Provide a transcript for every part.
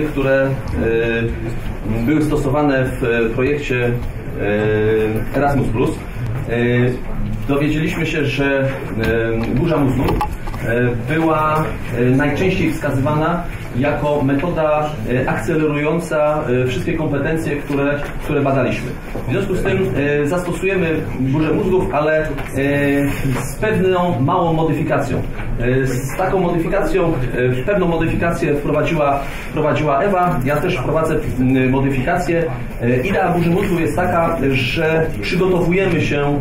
które y, były stosowane w projekcie y, Erasmus+. Y, dowiedzieliśmy się, że burza mózgu była najczęściej wskazywana jako metoda akcelerująca wszystkie kompetencje, które, które badaliśmy. W związku z tym zastosujemy burzę mózgów, ale z pewną małą modyfikacją. Z taką modyfikacją, pewną modyfikację wprowadziła, wprowadziła Ewa, ja też wprowadzę modyfikację. Idea burzy mózgów jest taka, że przygotowujemy się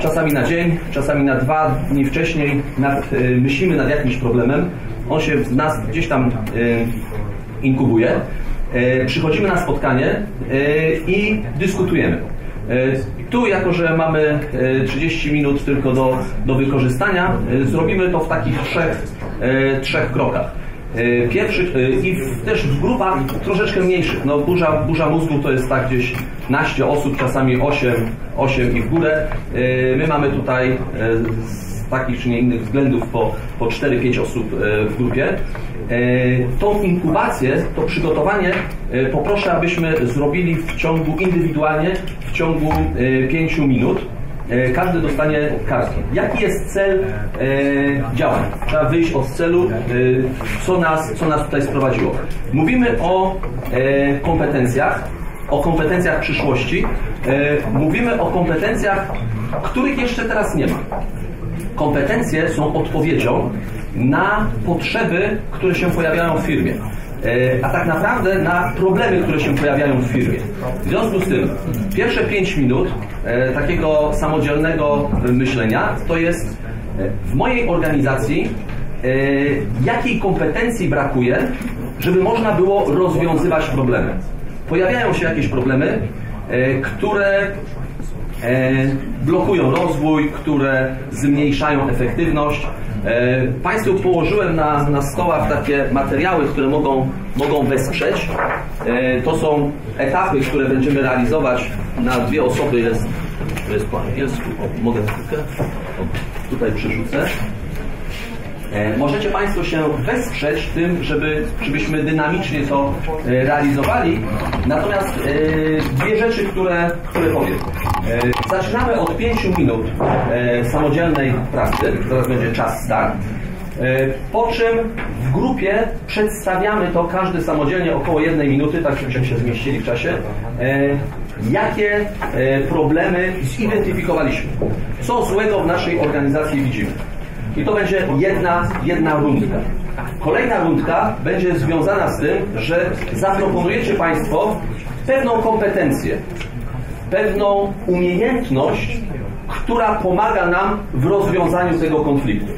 czasami na dzień, czasami na dwa dni wcześniej, nad, myślimy nad jakimś problemem, on się w nas gdzieś tam inkubuje, przychodzimy na spotkanie i dyskutujemy. Tu, jako że mamy 30 minut tylko do, do wykorzystania, zrobimy to w takich trzech, trzech krokach. Pierwszy i w, też w grupach troszeczkę mniejszych. No, burza, burza mózgu to jest tak gdzieś naście osób, czasami 8, 8 i w górę. My mamy tutaj z takich czy nie innych względów po, po 4-5 osób w grupie. Tą inkubację, to przygotowanie poproszę, abyśmy zrobili w ciągu indywidualnie, w ciągu 5 minut. Każdy dostanie kartkę. Jaki jest cel e, działań? Trzeba wyjść od celu, e, co, nas, co nas tutaj sprowadziło. Mówimy o e, kompetencjach, o kompetencjach przyszłości. mówimy o kompetencjach, których jeszcze teraz nie ma. Kompetencje są odpowiedzią na potrzeby, które się pojawiają w firmie a tak naprawdę na problemy, które się pojawiają w firmie. W związku z tym pierwsze 5 minut takiego samodzielnego myślenia to jest w mojej organizacji jakiej kompetencji brakuje, żeby można było rozwiązywać problemy. Pojawiają się jakieś problemy, które blokują rozwój, które zmniejszają efektywność. Państwu położyłem na, na stołach takie materiały, które mogą, mogą wesprzeć. To są etapy, które będziemy realizować na dwie osoby. Jest, jest po angielsku. O, mogę chwilkę? Tutaj przerzucę. Możecie Państwo się wesprzeć tym, żeby, żebyśmy dynamicznie to realizowali. Natomiast dwie rzeczy, które, które powiem. Zaczynamy od 5 minut samodzielnej pracy. Teraz będzie czas start. Po czym w grupie przedstawiamy to każdy samodzielnie około jednej minuty, tak żebyśmy się zmieścili w czasie, jakie problemy zidentyfikowaliśmy. Co złego w naszej organizacji widzimy. I to będzie jedna, jedna rundka. Kolejna rundka będzie związana z tym, że zaproponujecie Państwo pewną kompetencję, pewną umiejętność, która pomaga nam w rozwiązaniu tego konfliktu.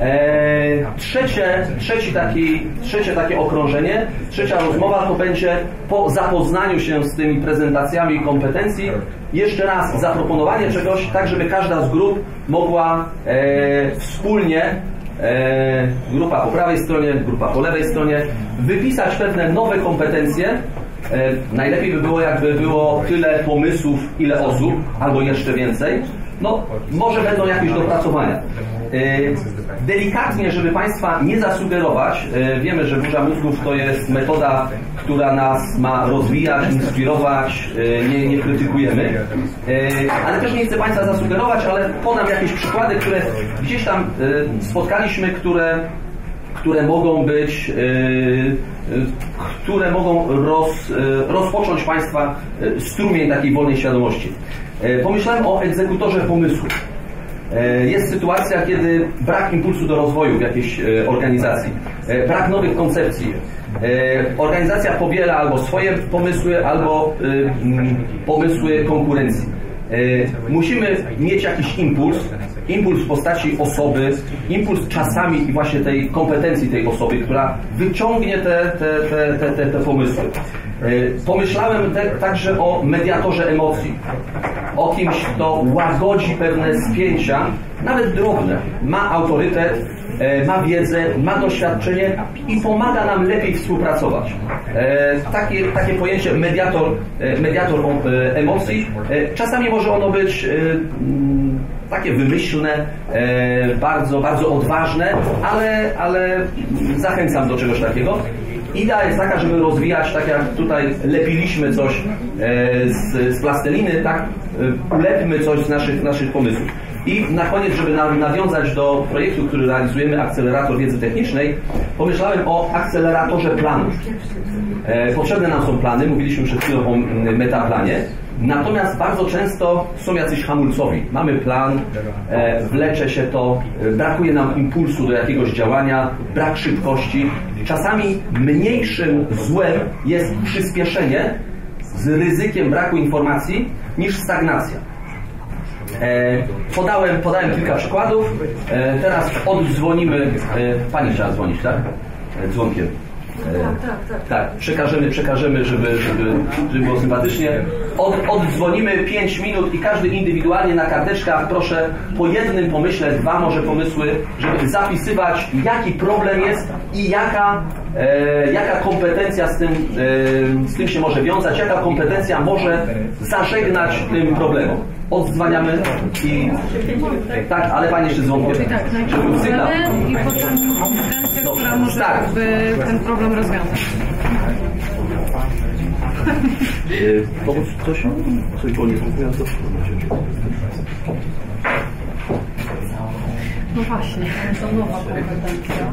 Eee, trzecie, trzeci taki, trzecie takie okrążenie, trzecia rozmowa to będzie po zapoznaniu się z tymi prezentacjami kompetencji jeszcze raz zaproponowanie czegoś, tak żeby każda z grup mogła e, wspólnie e, grupa po prawej stronie, grupa po lewej stronie wypisać pewne nowe kompetencje najlepiej by było jakby było tyle pomysłów, ile osób, albo jeszcze więcej. No może będą jakieś dopracowania. Delikatnie, żeby Państwa nie zasugerować, wiemy, że burza mózgów to jest metoda, która nas ma rozwijać, inspirować, nie, nie krytykujemy, ale też nie chcę Państwa zasugerować, ale podam jakieś przykłady, które gdzieś tam spotkaliśmy, które, które mogą być które mogą roz, rozpocząć Państwa strumień takiej wolnej świadomości. Pomyślałem o egzekutorze pomysłu. Jest sytuacja, kiedy brak impulsu do rozwoju w jakiejś organizacji, brak nowych koncepcji. Organizacja pobiera albo swoje pomysły, albo pomysły konkurencji. Musimy mieć jakiś impuls, impuls w postaci osoby, impuls czasami i właśnie tej kompetencji tej osoby, która wyciągnie te, te, te, te, te, pomysły. Pomyślałem te, także o mediatorze emocji, o kimś, kto łagodzi pewne spięcia, nawet drobne, ma autorytet, ma wiedzę, ma doświadczenie i pomaga nam lepiej współpracować. Takie, takie pojęcie mediator, mediator emocji, czasami może ono być takie wymyślne, bardzo, bardzo odważne, ale, ale zachęcam do czegoś takiego. idea jest taka, żeby rozwijać, tak jak tutaj lepiliśmy coś z, z plasteliny, tak ulepmy coś z naszych, naszych pomysłów. I na koniec, żeby nawiązać do projektu, który realizujemy, Akcelerator Wiedzy Technicznej, pomyślałem o akceleratorze planów. E, potrzebne nam są plany, mówiliśmy przed chwilą o metaplanie, natomiast bardzo często są jacyś hamulcowi. Mamy plan, e, wlecze się to, e, brakuje nam impulsu do jakiegoś działania, brak szybkości. Czasami mniejszym złem jest przyspieszenie z ryzykiem braku informacji niż stagnacja. E, podałem, podałem kilka przykładów. E, teraz oddzwonimy. E, pani chciała dzwonić, tak? Dzwonkiem. Tak, tak, tak. Tak, przekażemy, przekażemy, żeby, żeby, żeby było sympatycznie. Od, oddzwonimy 5 minut i każdy indywidualnie na karteczkach proszę po jednym pomyśle, dwa może pomysły, żeby zapisywać jaki problem jest i jaka, e, jaka kompetencja z tym, e, z tym się może wiązać, jaka kompetencja może zażegnać tym problemom. Odzwaniamy i... Tak, ale Pani jeszcze. Czyli tak, najpierw Żeby sygnał. i potem kompetencja, która może Tak. ten problem rozwiązać. E, Pomóc coś? Coś? No właśnie, to nowa kompetencja.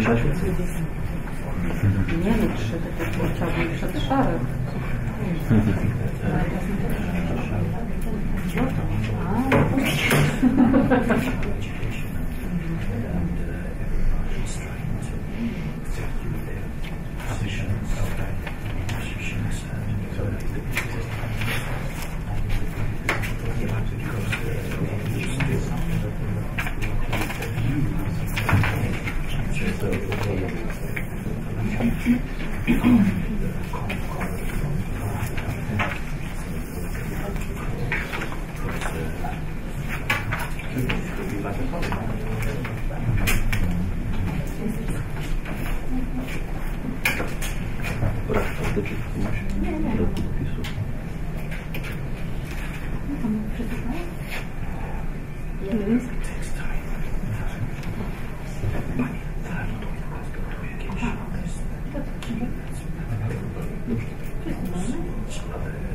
zrobię? Możemy wysiąść? Nie no, trzy, to tylko chciałbym przed szarem. Brak karteczek masz do podpisu.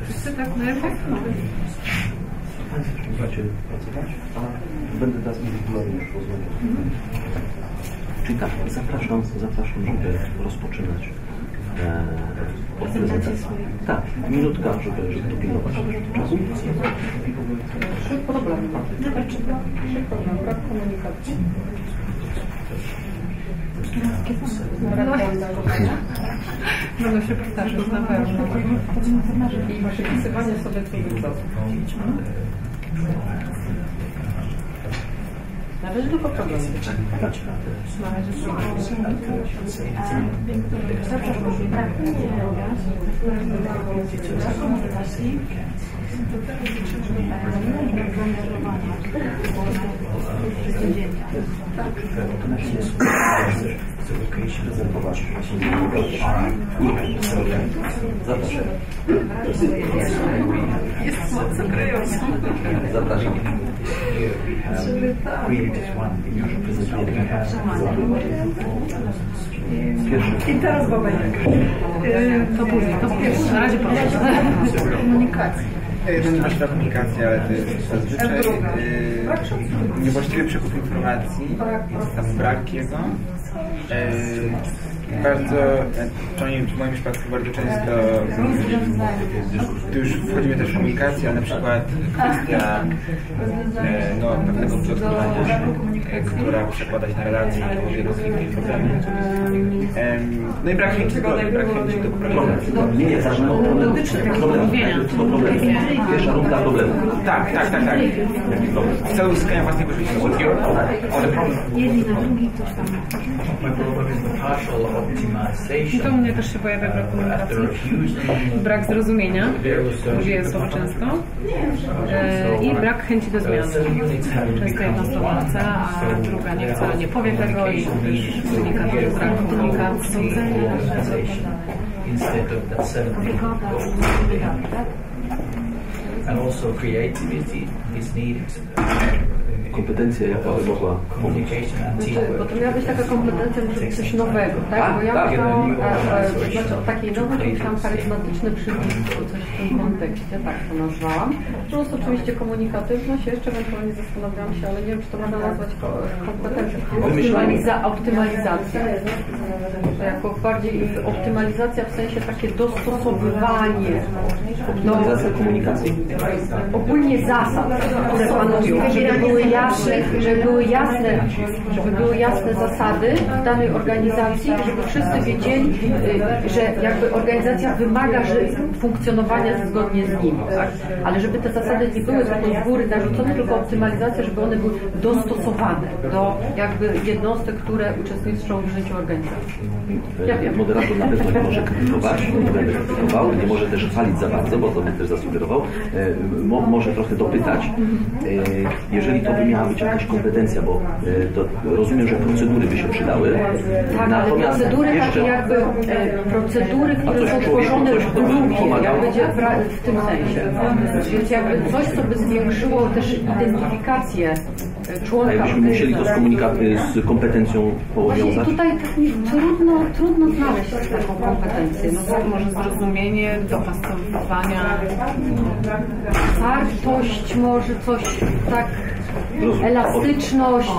Wszyscy tak na efekt? Macie pracować? A będę teraz indywidualnie rozmawiał. Czyli tak, zapraszam, zapraszam, żeby rozpoczynać e, od prezentacji. Tak, minutka, żeby, żeby dopilnować czasu. Problem. Problem, brak komunikacji. Będą się powtarzać na pewno. I przypisywanie sobie trudnych słów. Nawet tylko problem. Na razie Prezentować. Zapraszam. Jest mocno kryjący. Zapraszam. I teraz Bobenek. To później, to później. Na razie proszę. Komunikacja. To nie właściwa komunikacja, ale to jest zazwyczaj yy, niewłaściwy przekup informacji, jest tam brak jego. Bardzo, przynajmniej w moim przypadku bardzo często tu już wchodzimy też w komunikację, na przykład kwestia e, no, pewnego plotkowania, e, która przekłada się na relacje konflikty i problemy. Em, No i brak chęci do, brak chęci do poprawienia. Nie, nie, zacznę od problemu. To. Pierwsza runda problemu. Tak, tak, tak, tak. W celu uzyskania. On the problem my problem is the partial optimization. To u mnie też się pojawia brak komunikacji. Brak zrozumienia, użyję słowa często. E, I brak chęci do zmian. Często jedna strona chce, a druga nie chce, nie powie tego i wynika to z braku komunikacji. instead of that 70 goal. And also creativity is needed. Kompetencja jaka by mogła pomóc. And Bo to miała być taka kompetencja, może być coś nowego, tak? Tak, Bo ja tak. myślałam, e, e, znaczy o takiej nowej, myślałam charyzmatyczne przywództwo, coś w tym kontekście, tak to nazwałam. Plus oczywiście komunikatywność, jeszcze ewentualnie zastanawiałam się, ale nie wiem, czy to można nazwać ko- kompetencją. Optymaliza, optymalizacja. Jako bardziej optymalizacja w sensie takie dostosowywanie do Optymalizacja komunikacji. ogólnie zasad, które panują, żeby były żeby były jasne, żeby były jasne zasady w danej organizacji, żeby wszyscy wiedzieli, y, że jakby organizacja wymaga że funkcjonowania zgodnie z nimi, tak? Ale żeby te zasady nie były tylko z góry narzucone, tylko optymalizacja, żeby one były dostosowane do jakby jednostek, które uczestniczą w życiu organizacji. Ja wiem. Moderator na pewno nie może krytykować, nie będę krytykował, nie może też chwalić za bardzo, bo to bym też zasugerował. E, Mo, może trochę dopytać, e, jeżeli to by miała być jakaś kompetencja, bo to rozumiem, że procedury by się przydały. Tak, ale procedury takie jakby e, procedury, A które są tworzone w grupie, pomagało? jak będzie w, tym sensie. Więc jakby coś, co by zwiększyło też identyfikację A członka jakbyśmy musieli to z, z kompetencją powiązać? tutaj tak trudno, trudno znaleźć taką kompetencję. No bo Może zrozumienie, dopasowywania. wartość może coś tak. Elastyczność,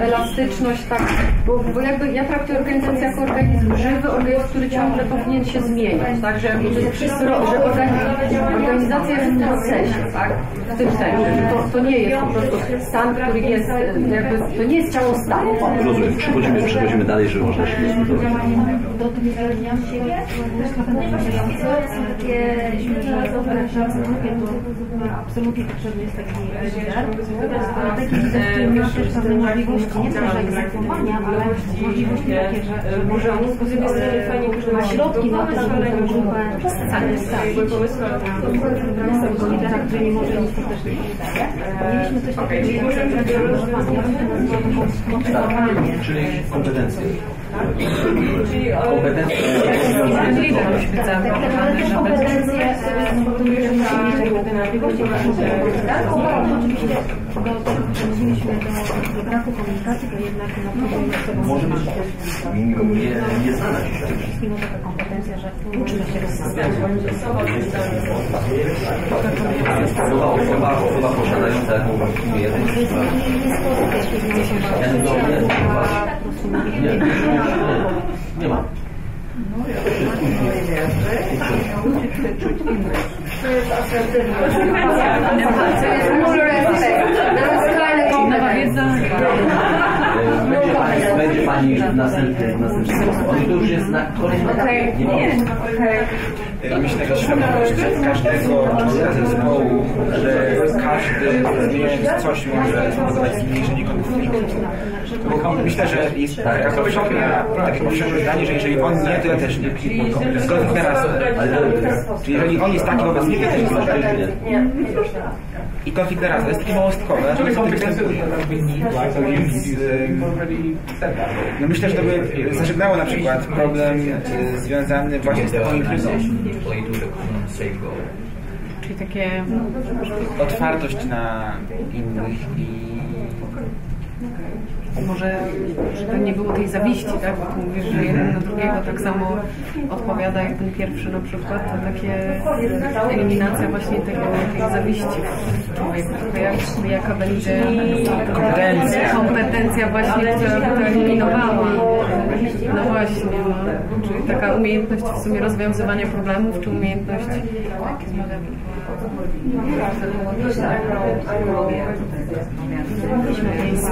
elastyczność. tak, bo, bo jakby ja traktuję organizację jako organizm żywy, organizm, który ciągle powinien się zmieniać, tak, że, jakby to jest wszystko, że organi- organizacja jest w procesie, tak, w tym sensie, to, to nie jest po prostu stan, który jest, e, jakby, to nie jest ciało stanu. Rozumiem, przechodzimy, przechodzimy dalej, żeby można się dyskutować. do tym uzależniam się też trochę takie absolutnie, potrzebny jest taki lider. Ma też pewne możliwości, nie tylko egzekwowania, ale możliwości takie, że może ma środki na to, żeby tę grupę wsadzić. Tego lidera, który nie może nic to też nie podaje. Mieliśmy coś takiego, to. Czyli kompetencje. Kompetencje. Być Tak, tak, ale też kompetencje, które musi mieć jakby możliwości Oczywiście do tego przechodziliśmy do, do braku komunikacji, to jednak na być nie, że uczymy się rozmawiać. Osoba, osoba, posiadająca nie nie, nie, nie ma. Nowa wiedza. Będzie pani, w następnym, sposób. On to już jest na kolejnym etapie. Nie, nie. E, Myślę, że świadomość każdego członka zespołu, że każdy zmieniając coś może spowodować zmniejszenie konfliktu. Bo myślę, że jest taka powszechna, takie powszechne zdanie, że jeżeli on nie, to ja też nie. Zgodnie teraz. Czyli jeżeli on jest taki wobec mnie, to ja też to nie. I to jest takie małostkowe, że to występuje. Więc, ym, no myślę, że to by zażegnało na przykład problem y, związany właśnie z taką inkluzją. Bardziej takie Otwartość na innych i może, żeby nie było tej zawiści, tak? Bo tu mówisz, że jeden na drugiego tak samo odpowiada jak ten pierwszy na przykład, to takie eliminacja właśnie tego, tej zawiści człowieku. Jak, jaka będzie Kompetencja. kompetencja właśnie, która by to eliminowała. No właśnie, no. czyli taka umiejętność w sumie rozwiązywania problemów, czy umiejętność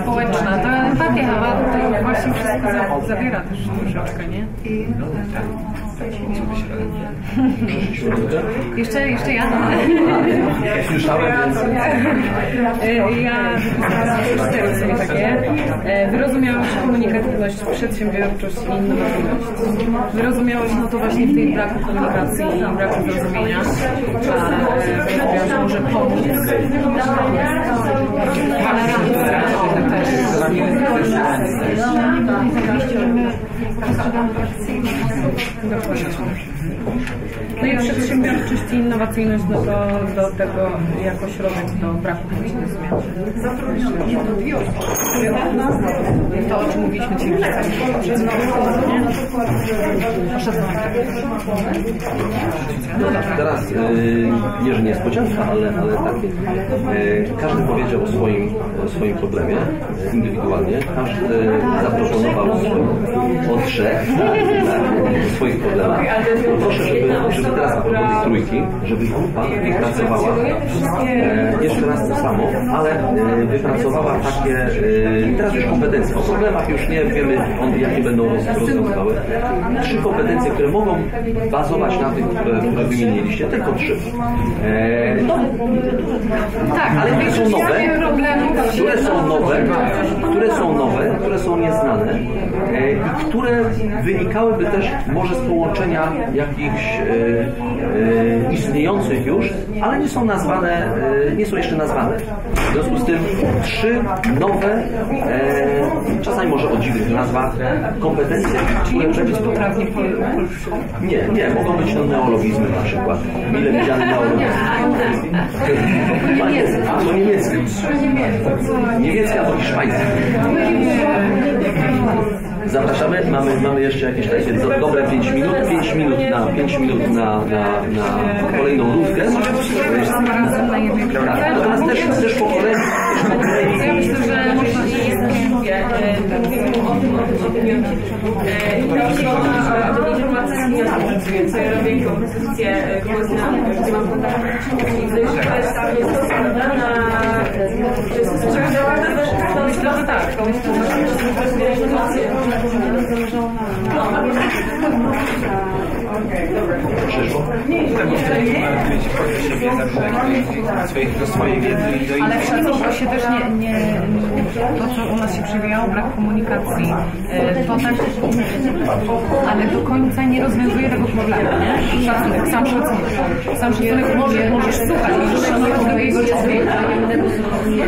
społeczna, to empatia chyba to właśnie wszystko za- zawiera też troszeczkę, nie? Jeszcze, jeszcze ja. Jak słyszałem, więc E, Ja sobie takie. E, Wyrozumiałość, komunikatywność, przedsiębiorczość i innowacyjność. Wyrozumiałość, no to właśnie w tej braku komunikacji i braku zrozumienia. A wyrozumiałość może pomóc. Tolerancja też. No i przedsiębiorczość i innowacyjność, no to do tego jako środek do braku do zmian. To o czym mówiliśmy Ci już nie? Teraz, y, nie że niespodzianka, ale, ale takie. Y, każdy powiedział o swoim, o swoim problemie y, indywidualnie. Każdy zaproponował o trzech tak, o swoich problemach. Proszę, żeby, żeby teraz a propos trójki, żeby grupa wypracowała e, jeszcze raz to samo, ale e, wypracowała takie e, teraz już kompetencje. O problemach już nie wiemy, on, jakie będą rozwiązywały. Trzy kompetencje, które mogą bazować na tych, które, które wymieniliście, tylko trzy. E, no, Tak, ale które są nowe, które są nowe, które są nowe, które są nieznane i które wynikałyby też może z połączenia jakichś e, e, istniejących już, ale nie są nazwane, e, nie są jeszcze nazwane. W związku z tym trzy nowe, e, czasami może o dziwnych nazwach, kompetencje, które poprawnie nie, nie, mogą być to neologizmy na przykład. Mile widziany neologizm. Niemiecki. Albo niemiecki. Niemiecki albo hiszpański. Zapraszamy, mamy, mamy jeszcze jakieś takie do, dobre 5 minut, 5 minut na 5 minut na, na, na kolejną jednej Tak, to teraz też, też po kolei, Ja myślę, że można i co ja robię kompozycję komunikacyjną, gdzie mam Myślę, Gracias. Przyszło. swoich, do swojej wiedzy i do Ale innych. szacunku się też nie, nie, to co u nas się przewijało, brak komunikacji, e, to tak, ale do końca nie rozwiązuje tego problemu, nie? Szacunek, sam szacunek. Sam szacunek może, możesz słuchać, możesz szanować drugiego człowieka.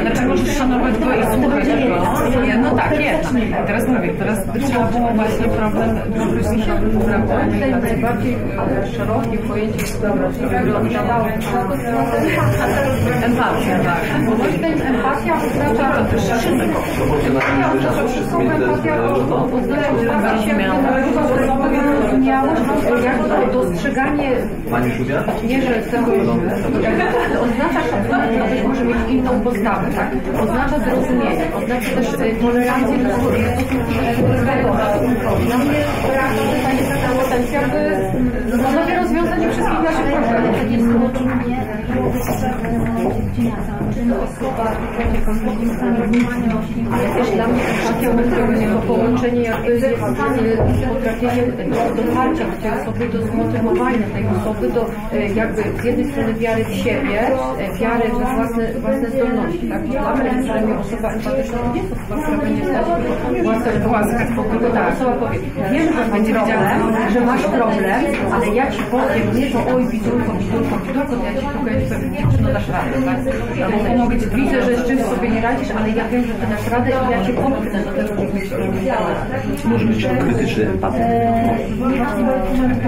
Znaczy możesz szanować go i słuchać go. Nie, No tak, jest. Teraz mówię, teraz trzeba było właśnie problem, określić problem braku komunikacji. E, szerokie pojęcie, które Empatia, tak. Bo moim zdaniem empatia oznacza To też szacunek. Empatia e, no, oznacza się wyrozumiałość, jakby dostrzeganie nie, że tego oznacza szacunek, to ktoś może mieć inną postawę, tak? Oznacza zrozumienie, oznacza też e, tolerancję do drugiego. Dla mnie to jest taka potencja, by No, no quiero rozwiązanie wszystkich naszych problemów. Ale też dla mnie to połączenie jakby z potrafieniem dotarcia do tej osoby, do zmotywowania tej osoby, do jakby z jednej strony wiary w siebie, wiary we własne, własne zdolności. Tak? Dla mnie przynajmniej osoba empatyczna to nie jest osoba, która będzie stać tylko własne, tylko ta osoba powie, wiem, że masz problem, ale ja ci powiem, nie to oj, bidulko, bidulko, bidulko, to ja ci pokażę, że no dasz radę, tak? Albo pomogę ci, widzę, że z czymś sobie nie radzisz, ale ja wiem, że ty dasz radę i ja cię popchnę do tego, żebyś to robiła. może być krytyczny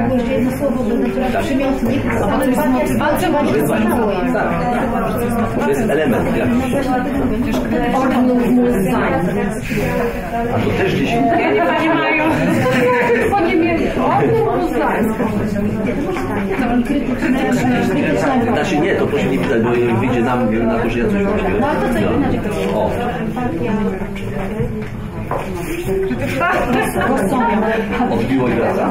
było jeszcze jedno słowo, bo Tak, to jest element jakiś. Muss sein. A to też gdzieś Ja nie nie mają. Znaczy nie, to proszę nie pisać, bo wyjdzie nam na to, że ja coś mówię. No to co inaczej. O, odbiło i wraca.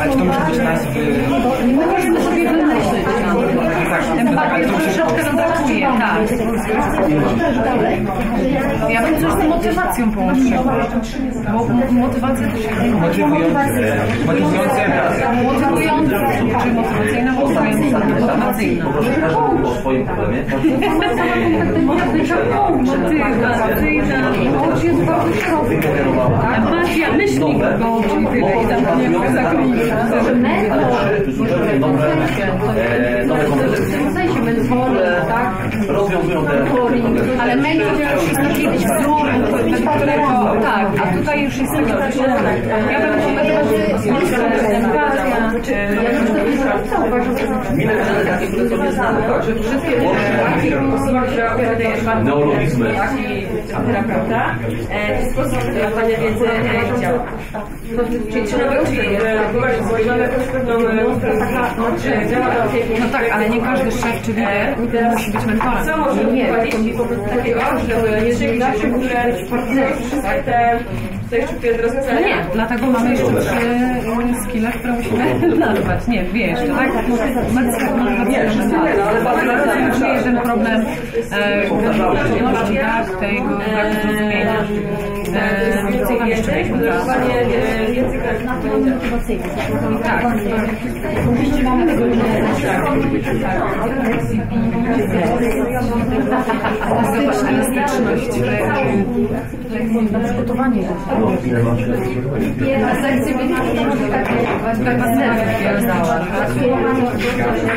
Ale to muszą być nazwy... My możemy sobie wymyślić. Empatię troszeczkę nam brakuje, tak. Ja bym coś z motywacją połączyła. Bo motywacja też jest empatia. motywująca, czy motywacyjna, motywująca, motywacyjna. O swoim problemie. Motywacyjna. Oczy jest bardzo szerokie. Empatia, myśli go, czyli tyle. I tam nie nowe, e, nowe kompetencje, Yeah. Mentoring, tak? które rozwiązują te problemy. Ale mentor też jest taki którego, tak, a tutaj już jest taki Ja bym powiedziała, które są nieznane, tak? Osoba, która wydaje bardzo Neologizmy. terapeuta, e, w sposób e, więcej e, działa. Czyli czyli e, mamy jakąś pewną e, działa No tak, ale nie każdy szef czy lider musi być mentorem. Co może prostu takiego, żeby nie rzeczy, które wszystkie te, te jeszcze które No rozwiązania. nie, dlatego mamy jeszcze trzy skille, które musimy nazwać. Nie, dwie jeszcze, tak? Motywacyjny, czyli ten problem e, uważności, tak, tego braku zrozumienia. E, co tam jeszcze mieliśmy teraz? Panie e, języka Tak, zobacz, elastyczność. Przygotowanie. Na sekcji będzie takie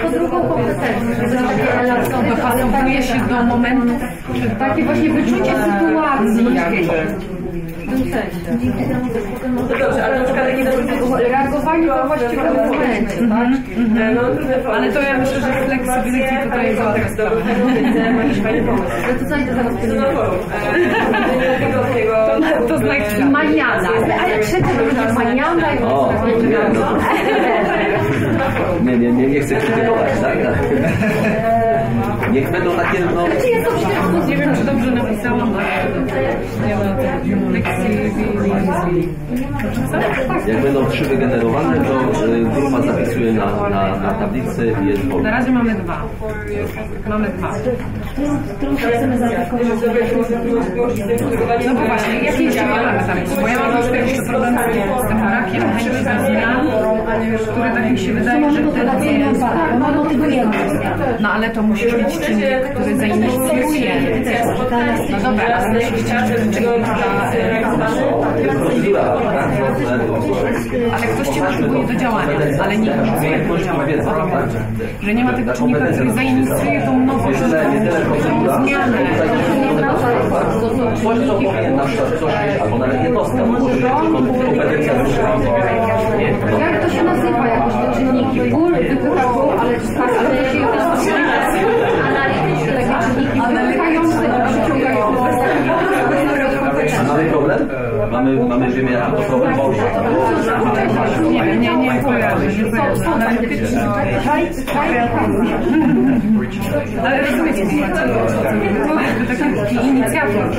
To drugą kompetencję. Dopasowuje się do momentów Takie właśnie wyczucie sytuacji dobrze, ale na przykład takie Reagowanie momencie, tak? no, trudne formy. Ale to ja myślę, że flexibility tutaj załatwia sprawę. Widzę, jakiś fajny pomysł. To Co? E. To chwilę. Maniana. Ale trzecie to będzie maniana i O, nie, no. Nie, nie, nie, nie chcę krytykować, tak? Niech będą takie, no... Nie wiem, czy dobrze napisałam, ale nie ma tego flexibility. Jak będą trzy wygenerowane, to y, grupa zapisuje na, na, na tablicy i jest Na wolna. razie mamy dwa. Mamy dwa. No bo właśnie, jakie jeszcze mamy tam? Bo ja mam jeszcze jeszcze problem z tym brakiem chęci zmian, który tak mi się wydaje, że ten nie jest. No ale to musisz mieć który zainicjuje. No dobra, ale tak? Ale ktoś cię motywuje do działania, ale nie inicjuje do działania. tak? Że nie ma tego czynnika, który zainicjuje tą procedura, tą zmianę. Coś, co powinien na przykład coś mieć, albo nawet. Nie? No. Jak to się nazywa jakoś te czynniki? Ból, wybuchu, ale tak, ale jeśli to są analityczne takie czynniki, wybuchające i przyciągające. A mamy problem? Mamy, mamy to problem Boże. Nie nie, nie kojarzę, nie kojarzę. Ale jakby taki inicjator.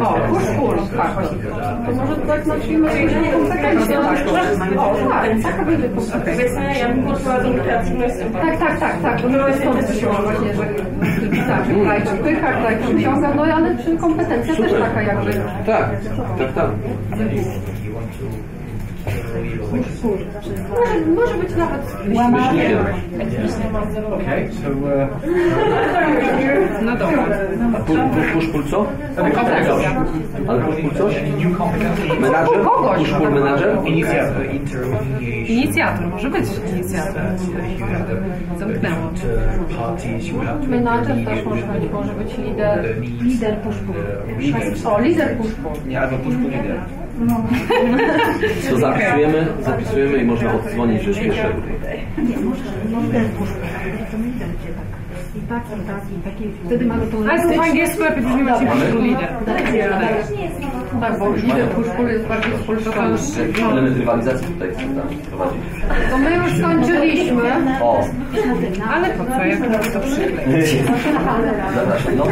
O, kurz, kurz, tak. To może tak nazwijmy, że nie kompetencja. O, tak, taka będzie. Obecnie ja bym poszła do kreatywność Tak, tak, tak, tak. No to jest to, co się właśnie, że tak, tutaj wpycha, tutaj przyciąga, no ale kompetencja też taka jakby. Tak, tak, tak. Może, może być nawet Myślicie? Okay, so uh, No dobra. A pu- pu- push pull co? Ale push pull coś? Menadżer? Kogoś. Push pull menadżer? Inicjator. Inicjator, może być inicjator. Zamknęło. menadżer też może być, może być lider, lider push pull. O, lider push pull. Nie, albo push pull lider. To zapisujemy, zapisujemy i można oddzwonić już pierwszego. Lider push pull. I tak, i tak, i taki. Wtedy mamy tą Ale to po angielsku lepiej brzmi właśnie push lider. Tak, bo lider push pull jest bardziej spolszczony. Element rywalizacji tutaj chcę tam prowadzić. To my już skończyliśmy. O, Ale po co, jak to przykleić? zapraszam, no.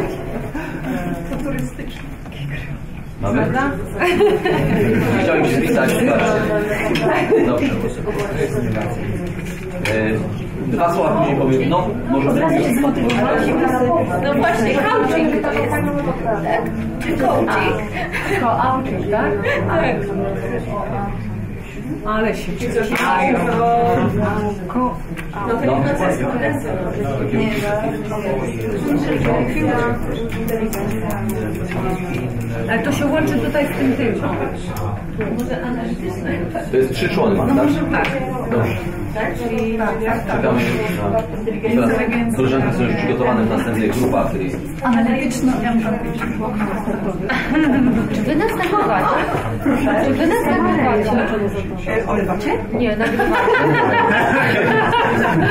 Mamy? Chciałem się spisać. Dobrze. E, Dwa słowa później powiem. No, może No właśnie, coaching to jest. Tak? Coaching? Coaching, tak? Tak. Ale się Coś cieszają. No to nie kompetencji. Ale to się łączy tutaj z tym tym. o. To jest trzy człony mam, tak? Tak. Dobrze. Czekamy na... Teraz koleżanki są już przygotowane w następnej grupach. czyli- Czy wy nas nagrywacie? Czy wy nas nagrywacie? Olewacie? Nie, nagrywacie.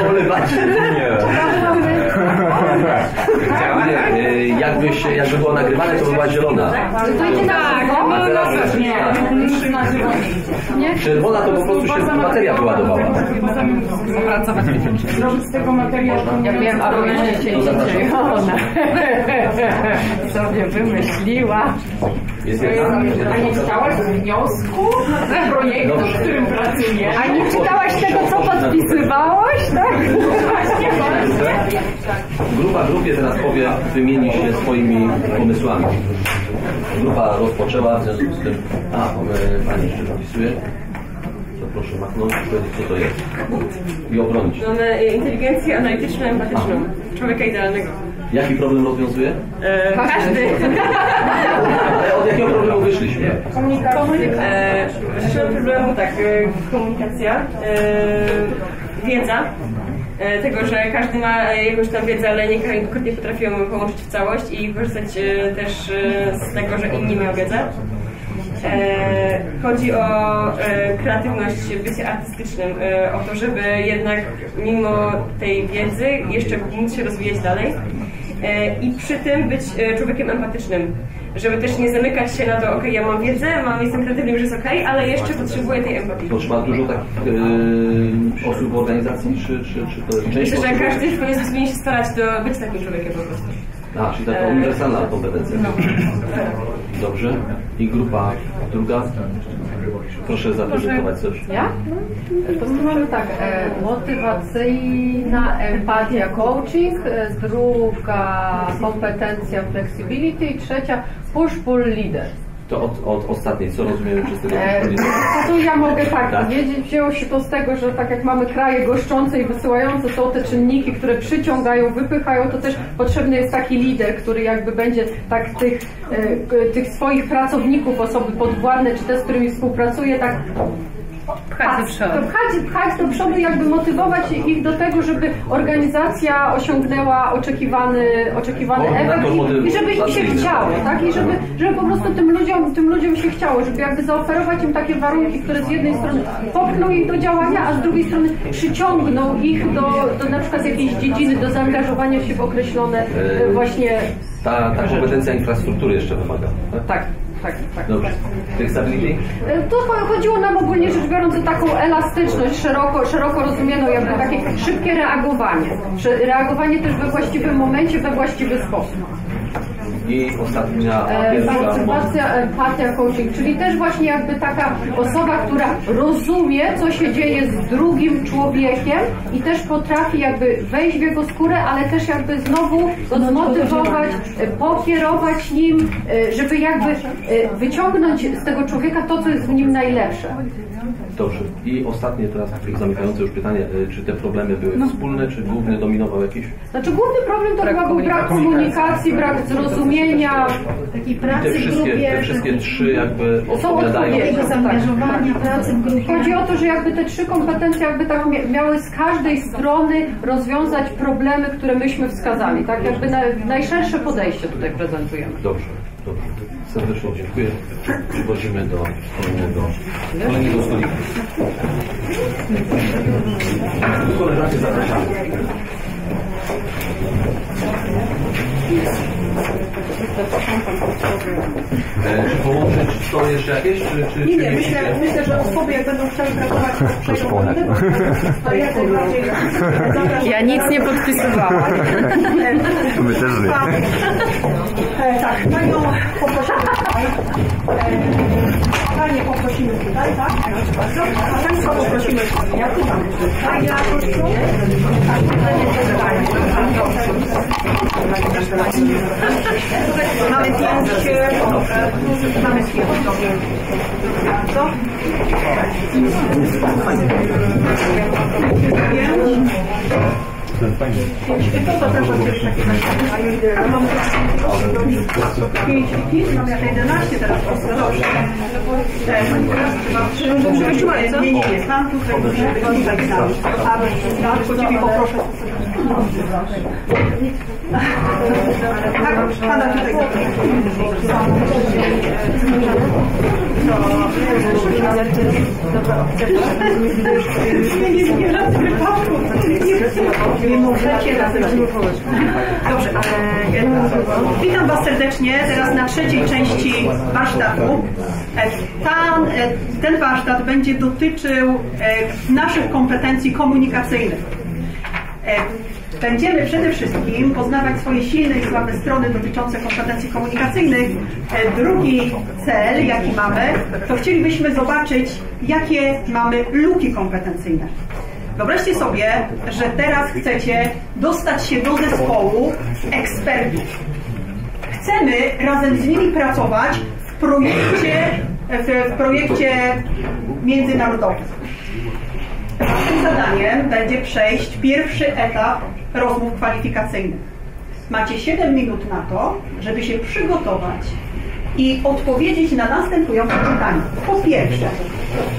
Polewać? Nie. Nie, jakbyś, jakby było nagrywane, to by była zielona. To idzie na Tak, żywo? no, A teraz no, nie. Nie? czerwona to po prostu się bateria wyładowała. Opracować. Ja wiem, a wy się. Ona sobie wymyśliła. Jest jedna? A nie czytałaś wniosku projektu, w którym pracujesz? A nie czytałaś tego, co podpisywałaś, tak? Grupa grupie teraz powie, wymieni się swoimi pomysłami. Grupa rozpoczęła, w związku z tym... A, e, Pani jeszcze zapisuje. To proszę machnąć i powiedzieć, co to jest. I obronić. Mamy inteligencję analityczną, empatyczną. Człowieka idealnego. Jaki problem rozwiązuje? E, każdy. jakiego problemu wyszliśmy? E, Zaczynamy problemu tak, e, komunikacja, e, wiedza, e, tego, że każdy ma jakąś tam wiedzę, ale niejednokrotnie potrafi ją połączyć w całość i korzystać e, też z tego, że inni mają wiedzę. E, chodzi o e, kreatywność, bycie artystycznym, e, o to, żeby jednak mimo tej wiedzy jeszcze móc się rozwijać dalej e, i przy tym być e, człowiekiem empatycznym. Żeby też nie zamykać się na to, ok, ja mam wiedzę, mam, jestem kreatywny, już jest ok, ale jeszcze potrzebuję tej empatii. Potrzeba dużo takich e, osób w organizacji, czy, czy, czy to jest część Myślę, że każdy powinien się starać do być takim człowiekiem po prostu. A, czyli taka uniwersalna kompetencja. Dobrze. I grupa druga. Proszę zaprezentować coś. Ja? To my mamy tak, e, motywacyjna empatia coaching, e, druga kompetencja flexibility i trzecia push-pull leader. To od, od ostatniej, co rozumiem przez tego E, koniec? to ja mogę tak Tak. powiedzieć, wzięło się to z tego, że tak jak mamy kraje goszczące i wysyłające, są te czynniki, które przyciągają, wypychają, to też potrzebny jest taki lider, który jakby będzie tak tych, e, tych swoich pracowników, osoby podwładne, czy te, z którymi współpracuje, tak Pchać do przodu. pchać, pchać do przodu, jakby motywować ich do tego, żeby organizacja osiągnęła oczekiwany, oczekiwany efekt i, i żeby im się chciało, tak? I żeby, żeby po prostu tym ludziom, tym ludziom się chciało, żeby jakby zaoferować im takie warunki, które z jednej strony popchną ich do działania, a z drugiej strony przyciągną ich do, do na przykład jakiejś dziedziny, do zaangażowania się w określone e, właśnie... Ta, ta kompetencja infrastruktury jeszcze wymaga. Tak? Tak, tak, tak. Dobrze. Flexibility? To chodziło nam ogólnie rzecz biorąc o taką elastyczność, szeroko, szeroko rozumianą, jakby takie szybkie reagowanie. Reagowanie też we właściwym momencie, we właściwy sposób. I ostatnia, E, pierwsza. Motywacja, empatia, coaching, czyli też właśnie jakby taka osoba, która rozumie, co się dzieje z drugim człowiekiem i też potrafi jakby wejść w jego skórę, ale też jakby znowu go zmotywować, e, pokierować nim, e, żeby jakby e, wyciągnąć z tego człowieka to, co jest w nim najlepsze. Dobrze. I ostatnie teraz zamykające już pytanie, e, czy te problemy były wspólne, czy główny dominował jakiś? Znaczy główny problem to Brak chyba był brak komunikacji, brak zrozumienia. Takiej I pracy te w wszystkie, grupie, te wszystkie trzy jakby Są odpowiadają. takiego zaangażowania, pracy w grupie. Chodzi o to, że jakby te trzy kompetencje jakby tak mia- miały z każdej strony rozwiązać problemy, które myśmy wskazali. Tak jakby na, najszersze podejście tutaj prezentujemy. Dobrze, Serdecznie dziękuję. Przechodzimy do kolejnego, kolejnego stolika. Zapraszamy. E, Czy połączyć to jeszcze jakieś? Czy, czy, Nie, czy nie, myślę, myślę, że osoby jak będą chciały pracować to przejdą to jak najbardziej zapraszam. Ja nic nie podpisywałam. My też nie. E, tak, panią poprosimy tutaj. E, panie poprosimy tutaj, tak? A państwa poprosimy ja tu mam. Tak, ja tu. Tak, Mamy zdjęcie. Mamy zdjęcie. Bardzo. To zapraszam też takie A mamy pięć kit, mamy jak 11 teraz. Dobrze. Przepraszam, nie, nie, nie. Tam tutaj. A tylko Ciebie poproszę. Dobrze, e, witam Was serdecznie teraz na trzeciej części warsztatu. E, Tam, e, ten warsztat będzie dotyczył e, naszych kompetencji komunikacyjnych. Będziemy przede wszystkim poznawać swoje silne i słabe strony dotyczące kompetencji komunikacyjnych. E, Drugi cel, jaki mamy, to chcielibyśmy zobaczyć, jakie mamy luki kompetencyjne. Wyobraźcie sobie, że teraz chcecie dostać się do zespołu ekspertów. Chcemy razem z nimi pracować w projekcie, w, w projekcie międzynarodowym. Waszym zadaniem będzie przejść pierwszy etap rozmów kwalifikacyjnych. Macie 7 minut na to, żeby się przygotować i odpowiedzieć na następujące pytania. Po pierwsze,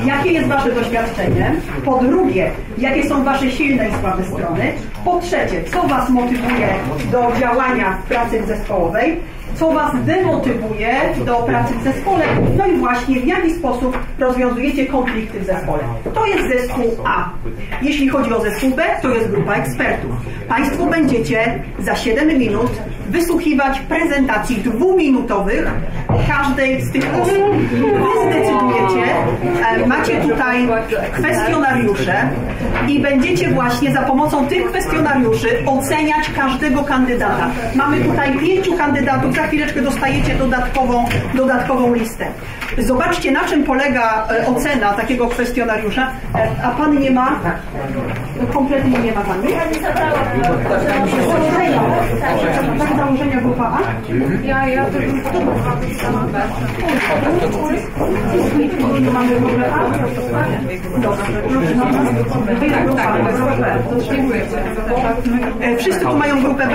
jakie jest Wasze doświadczenie? Po drugie, jakie są Wasze silne i słabe strony? Po trzecie, co Was motywuje do działania w pracy zespołowej? Co Was demotywuje do pracy w zespole? No i właśnie w jaki sposób rozwiązujecie konflikty w zespole? To jest zespół A. Jeśli chodzi o zespół B, to jest grupa ekspertów. Państwo będziecie za 7 minut wysłuchiwać prezentacji dwuminutowych każdej z tych osób. Wy zdecydujecie, e, macie tutaj kwestionariusze i będziecie właśnie za pomocą tych kwestionariuszy oceniać każdego kandydata. Mamy tutaj pięciu kandydatów, za chwileczkę dostajecie dodatkową, dodatkową listę. Zobaczcie, na czym polega e, ocena takiego kwestionariusza. E, A pan nie ma? Kompletnie nie ma pan. Założenia. Tak, założenia grupa A? Ja, ja to bym Mamy grupę A? Dobra. Dziękuję. E, Wszyscy tu mają grupę B,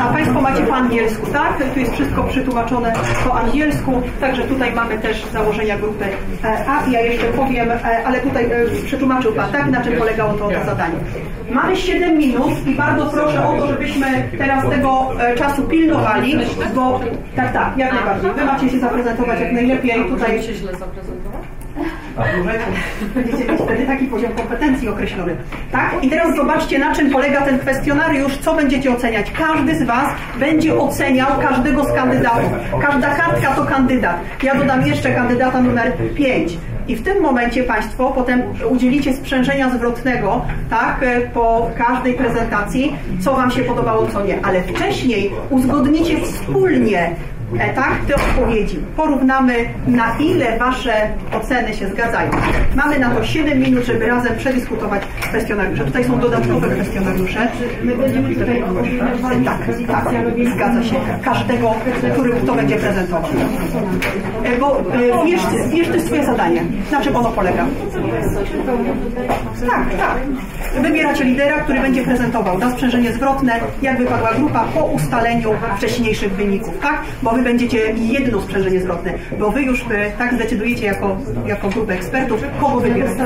a Państwo macie po angielsku, tak? Tu jest wszystko przetłumaczone po angielsku, także tutaj mamy też założenia grupy e, A. Ja jeszcze powiem, e, ale tutaj e, przetłumaczył Pan, tak? Na czym polegało to, to zadanie. Mamy 7 minut i bardzo proszę o to, żebyśmy teraz tego czasu pilnowali, bo tak, tak, jak najbardziej. Wy macie się zaprezentować jak najlepiej. Tutaj się źle zaprezentować? Będziecie mieć wtedy taki poziom kompetencji określony. Tak? I teraz zobaczcie, na czym polega ten kwestionariusz, co będziecie oceniać. Każdy z Was będzie oceniał każdego z kandydatów. Każda kartka to kandydat. Ja dodam jeszcze kandydata numer 5. I w tym momencie Państwo potem udzielicie sprzężenia zwrotnego, tak, e, po każdej prezentacji, co Wam się podobało, co nie. Ale wcześniej uzgodnicie wspólnie, tak, te odpowiedzi. Porównamy, na ile Wasze oceny się zgadzają. Mamy na to 7 minut, żeby razem przedyskutować kwestionariusze. Tutaj są dodatkowe kwestionariusze. My będziemy tutaj Tak, tak, zgadza się. Każdego, który kto będzie prezentował. E, Bo wiesz, wiesz, to jest Twoje zadanie. Na czym ono polega? Tak, tak. Wybieracie lidera, który będzie prezentował. Da sprzężenie zwrotne, jak wypadła grupa po ustaleniu wcześniejszych wyników, tak? Bo wy będziecie jedno sprzężenie zwrotne, bo wy już wy, tak zdecydujecie jako, jako grupę ekspertów, kogo wybieracie.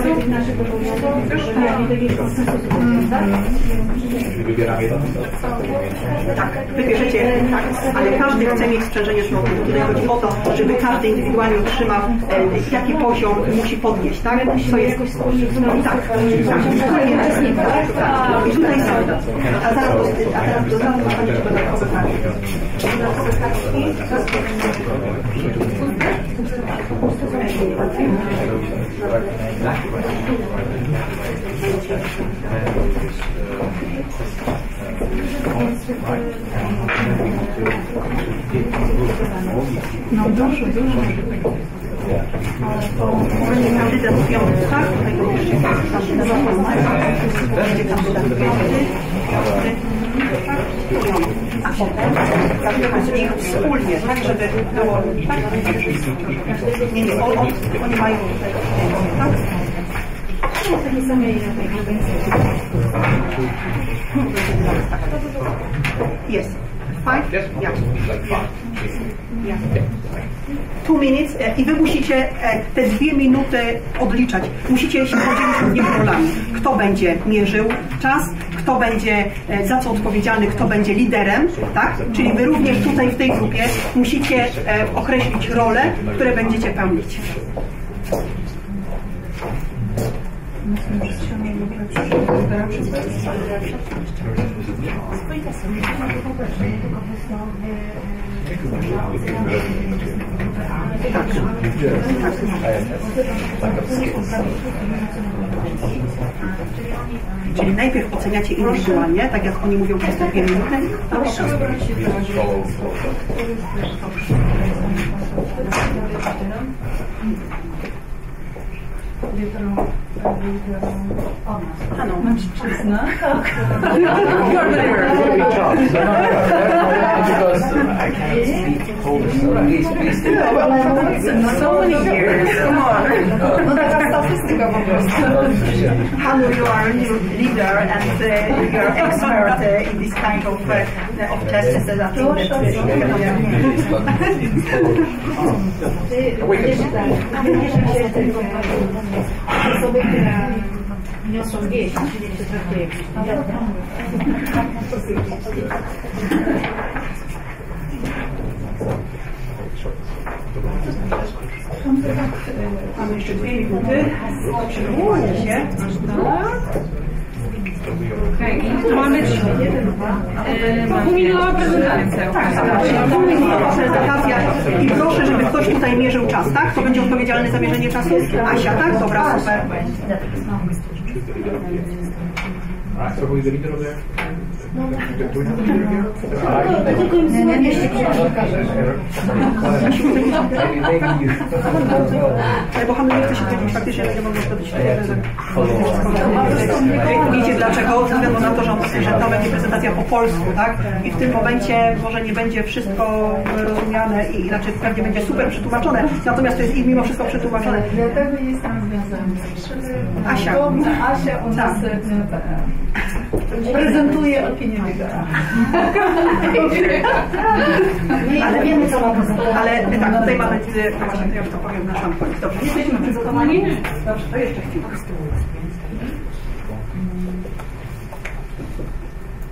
Tak, wybierzecie, tak, ale każdy chce mieć sprzężenie zwrotne. Tutaj chodzi o to, żeby każdy indywidualnie otrzymał, e, jaki poziom musi podnieść, tak? Co jest... Tak, tak, tak. I tutaj są. A zaraz, do- a teraz do zaraz dostaniecie dodatkowe kartki. Dodatkowe kartki. No dużo, dużo. Będzie kandydat piąty, tak? Tutaj popiszcie kandydat Będzie kandydat piąty. A potem każdy z nich wspólnie, tak, żeby było, tak? Nie, nie, o, o, oni mają tak? takie same ile Jest. Five? Ja. Ja. Two minutes e, i wy musicie e, te dwie minuty odliczać. Musicie się podzielić różnymi rolami. Kto będzie mierzył czas, kto będzie e, za co odpowiedzialny, kto będzie liderem, tak? Czyli wy również tutaj w tej grupie musicie e, określić role, które będziecie pełnić. Czyli najpierw oceniacie indywidualnie, tak jak oni mówią przez te dwie minuty, a potem Ano, mężczyzna. because I can't speak Polish. Please, please do that. So many years. Come on. No taka statystyka po prostu. Hanu, you are a new leader and uh, you are expert uh, in this kind of, uh, of tests. And I think that uh, osoby, która niosą wieść, Mamy jeszcze dwie minuty. Przywołujcie się. Okej, tu mamy półminutowa prezentacja. Tak, tak. Półminutowa prezentacja i proszę, żeby ktoś mierzył czas, tak? Kto będzie odpowiedzialny za mierzenie czasu? Asia, tak? Dobra, super. Is bo nie chce się powiedzieć faktycznie, będzie mogło zrobić Wiecie dlaczego? Ze względu na to, że, on, że to będzie prezentacja po polsku, tak? I w tym momencie może nie będzie wszystko rozumiane i inaczej pewnie będzie super przetłumaczone, natomiast to jest i mimo wszystko przetłumaczone. Ja pewnie jestem związana. Asia. Asia u nas prezentuje opinię lidera. Ale wiemy, co ma Ale tak, tutaj mamy, no właśnie, to ja już to powiem na sam koniec. Dobrze, jesteśmy przygotowani? Dobrze, to jeszcze chwilę.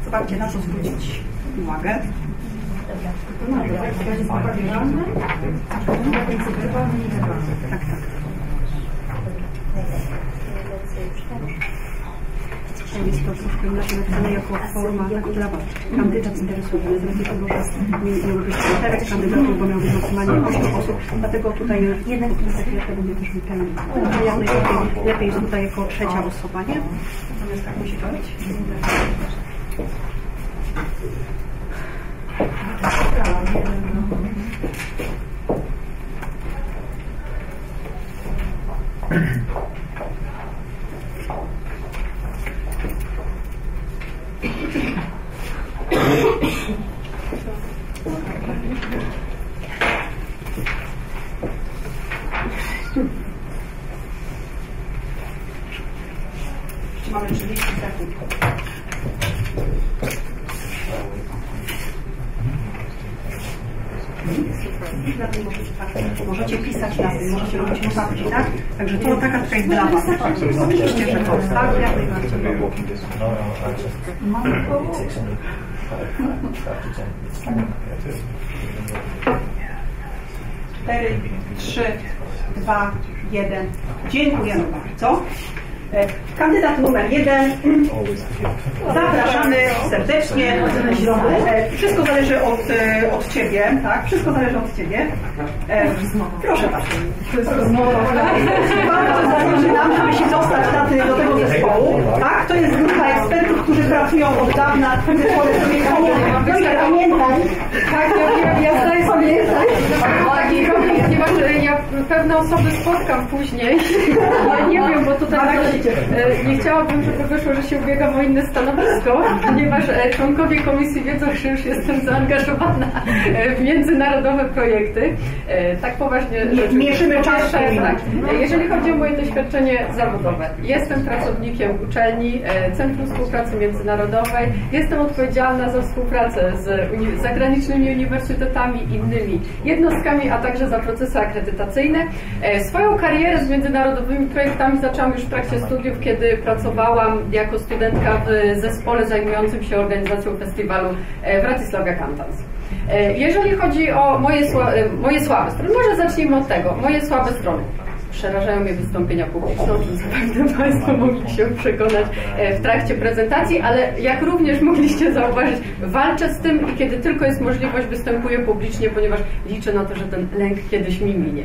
Zobaczcie, na co zwrócić uwagę. Tak, tak. Państwo wspólna selekcyjna jako forma która kandydat interesuje z racji tego, że nie miał być czterech kandydatów, bo miał być maksymalnie 8 osób, dlatego tutaj jednak sekretarz będzie też wypełnił. Lepiej, lepiej jest tutaj jako trzecia osoba, nie? Natomiast tak musi to być. Thank you. Mamy 30 sekund. Możecie pisać na tym, możecie robić notatki, tak? Także to taka tutaj dla Was. Oczywiście, że to tak, jak najbardziej. Cztery, trzy, dwa, jeden. Dziękujemy bardzo. E, Kandydat numer jeden. Zapraszamy serdecznie. E, Wszystko zależy od, e, od Ciebie, tak? Wszystko zależy od Ciebie. Proszę bardzo. Bardzo zależy nam, żeby się dostać na do tego zespołu. Tak? To jest grupa ekspertów, którzy pracują od dawna w zespole. Proszę pamiętaj. Tak, ja, ja, ja zdaję sobie ja pewne osoby spotkam później. Ja nie wiem, bo tutaj e, nie chciałabym, żeby wyszło, że się ubiegam o inne stanowisko, ponieważ e, członkowie komisji wiedzą, że już jestem zaangażowana e, w międzynarodowe projekty. Tak poważnie rzecz Mierzymy czas tak. Jeżeli chodzi o moje doświadczenie zawodowe, jestem pracownikiem uczelni Centrum Współpracy Międzynarodowej. Jestem odpowiedzialna za współpracę z uni- zagranicznymi uniwersytetami, innymi jednostkami, a także za procesy akredytacyjne. Swoją karierę z międzynarodowymi projektami zaczęłam już w trakcie studiów, kiedy pracowałam jako studentka w zespole zajmującym się organizacją festiwalu e, Wrocławia Cantans. E, Jeżeli chodzi o moje, e, moje słabe strony, może zacznijmy od tego. Moje słabe strony. Przerażają mnie wystąpienia publiczne, o czym zapewne Państwo mogli się przekonać e, w trakcie prezentacji, ale jak również mogliście zauważyć, walczę z tym i kiedy tylko jest możliwość, występuję publicznie, ponieważ liczę na to, że ten lęk kiedyś mi minie.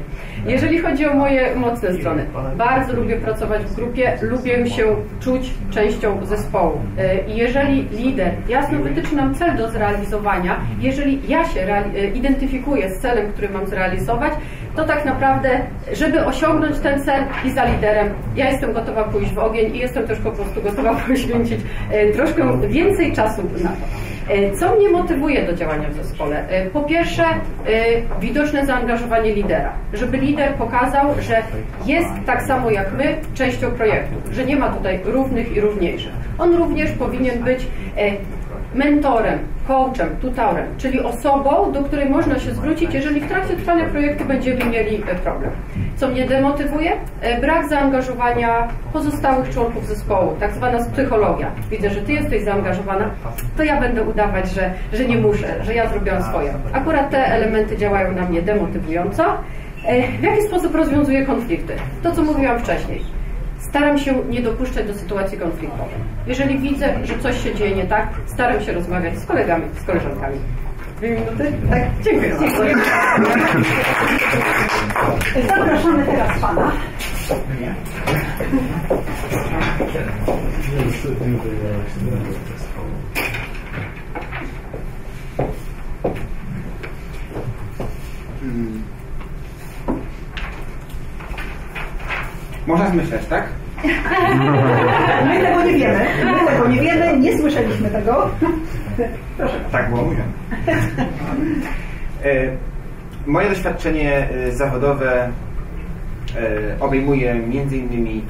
Jeżeli chodzi o moje mocne strony, bardzo lubię pracować w grupie, lubię się czuć częścią zespołu. E, jeżeli lider jasno wytyczy nam cel do zrealizowania, jeżeli ja się e, identyfikuję z celem, który mam zrealizować, to tak naprawdę, żeby osiągnąć ten cel i za liderem, ja jestem gotowa pójść w ogień i jestem też po prostu gotowa poświęcić e, troszkę więcej czasu na to. E, Co mnie motywuje do działania w zespole? E, Po pierwsze, widoczne zaangażowanie lidera. Żeby lider pokazał, że jest tak samo jak my częścią projektu, że nie ma tutaj równych i równiejszych. On również powinien być mentorem, coachem, tutorem, czyli osobą, do której można się zwrócić, jeżeli w trakcie trwania projektu będziemy mieli e, problem. Co mnie demotywuje? E, Brak zaangażowania pozostałych członków zespołu, tak zwana psychologia. Widzę, że ty jesteś zaangażowana, to ja będę udawać, że, że nie muszę, że ja zrobiłam swoje. Akurat te elementy działają na mnie demotywująco. E, W jaki sposób rozwiązuję konflikty? To, co mówiłam wcześniej. Staram się nie dopuszczać do sytuacji konfliktowej. Jeżeli widzę, że coś się dzieje nie tak, staram się rozmawiać z kolegami, z koleżankami. Dwie minuty? Tak, dziękuję. dziękuję. Zapraszamy teraz Pana. Mm. Można zmyśleć, tak? My tego nie wiemy. My tego nie wiemy, nie słyszeliśmy tego. Proszę. Tak było mówione. E, Moje doświadczenie e, zawodowe e, obejmuje m.in.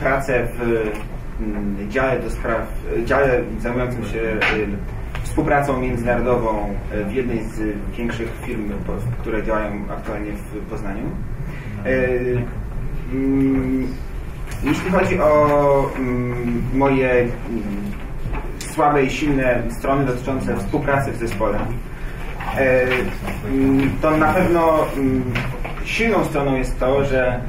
pracę w mm, dziale do spraw, dziale zajmującym się współpracą międzynarodową w jednej z większych firm, które działają aktualnie w Poznaniu. Jeśli chodzi o mm, moje mm, słabe i silne strony dotyczące współpracy w zespole, e, mm, to na pewno silną stroną jest to, że e,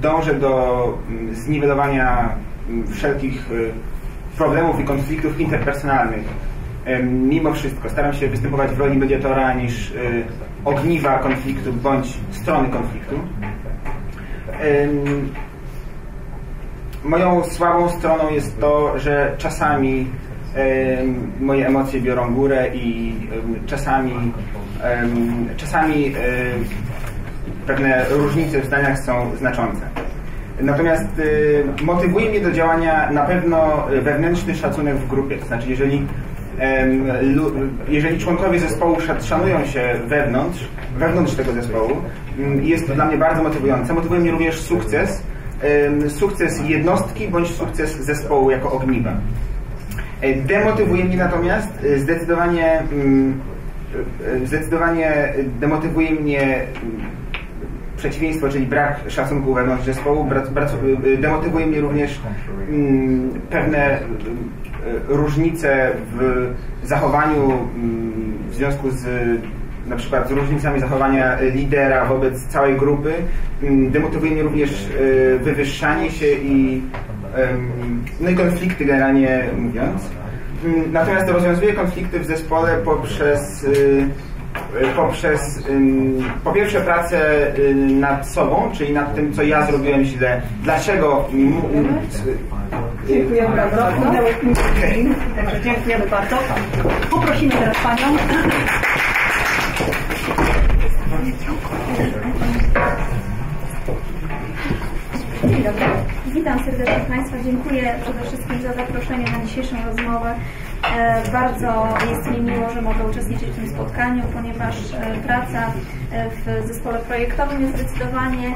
dążę do zniwelowania wszelkich e, problemów i konfliktów interpersonalnych. Mimo wszystko staram się występować w roli mediatora niż ogniwa konfliktu bądź strony konfliktu. Moją słabą stroną jest to, że czasami moje emocje biorą górę i czasami, czasami pewne różnice w zdaniach są znaczące. Natomiast motywuje mnie do działania na pewno wewnętrzny szacunek w grupie. To znaczy, jeżeli jeżeli członkowie zespołu sza- szanują się wewnątrz, wewnątrz tego zespołu, jest to dla mnie bardzo motywujące. Motywuje mnie również sukces, sukces jednostki bądź sukces zespołu jako ogniwa. E, Demotywuje mnie natomiast e, zdecydowanie, mm, e, zdecydowanie demotywuje mnie mm, przeciwieństwo, czyli brak szacunku wewnątrz zespołu. Demotywuje mnie również mm, pewne różnice w zachowaniu w związku z na przykład z różnicami zachowania lidera wobec całej grupy. Mm, Demotywuje mnie również e, wywyższanie się i no i konflikty generalnie mówiąc. Mm, Natomiast rozwiązuje konflikty w zespole poprzez y, y, poprzez po pierwsze pracę nad sobą, czyli nad tym, co ja zrobiłem źle, dlaczego mm, y, Dziękuję bardzo. Także dziękujemy bardzo. Poprosimy teraz Panią. Witam serdecznie Państwa. Dziękuję przede wszystkim za zaproszenie na dzisiejszą rozmowę. E, Bardzo jest mi miło, że mogę uczestniczyć w tym spotkaniu, ponieważ e, praca e, w zespole projektowym jest zdecydowanie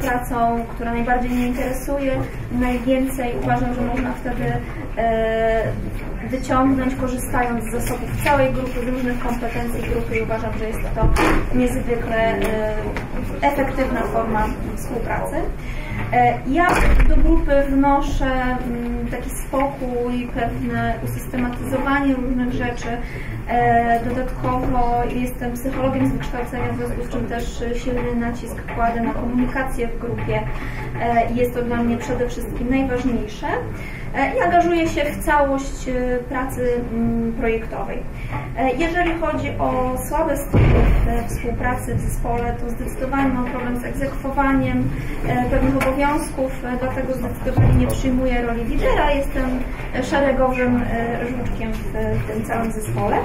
pracą, która najbardziej mnie interesuje. Najwięcej uważam, że można wtedy wyciągnąć, korzystając z zasobów całej grupy, z różnych kompetencji grupy i uważam, że jest to niezwykle efektywna forma współpracy. E, Ja do grupy wnoszę mm, taki spokój, pewne usystematyzowanie różnych rzeczy. E, Dodatkowo jestem psychologiem z wykształcenia, w związku z czym też silny nacisk kładę na komunikację w grupie. E, Jest to dla mnie przede wszystkim najważniejsze. E, I angażuję się w całość e, pracy projektowej. E, Jeżeli chodzi o słabe strony współpracy w zespole, to zdecydowanie mam problem z egzekwowaniem pewnych obowiązków, dlatego zdecydowanie nie przyjmuję roli lidera. Jestem szeregowym żuczkiem w tym całym zespole.